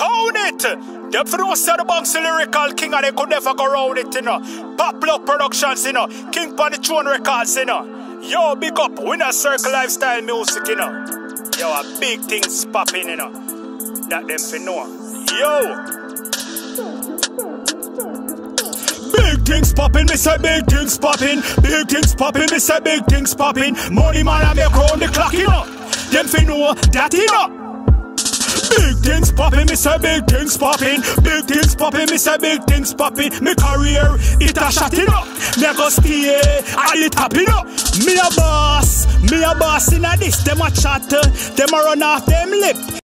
Own it! Them for no say the Banks lyrical king and they could never go round it, you know. Pop Plug Productions, you know. King Pan the Records, you know. Yo, big up, Winner Circle Lifestyle Music, you know. Yo, a big things popping, you know. That them for know. Yo! Big things popping, me say big things popping. Big things popping, me say big things popping. Money man, I make round the clock, you know. Them fi know that, you know. Things popping, me say big things popping. Big things popping, me say big things popping. Me career, it a shot. Me a go stay the top, you know. Me a boss, me a boss in a this. Them a chat, them a run off them lip.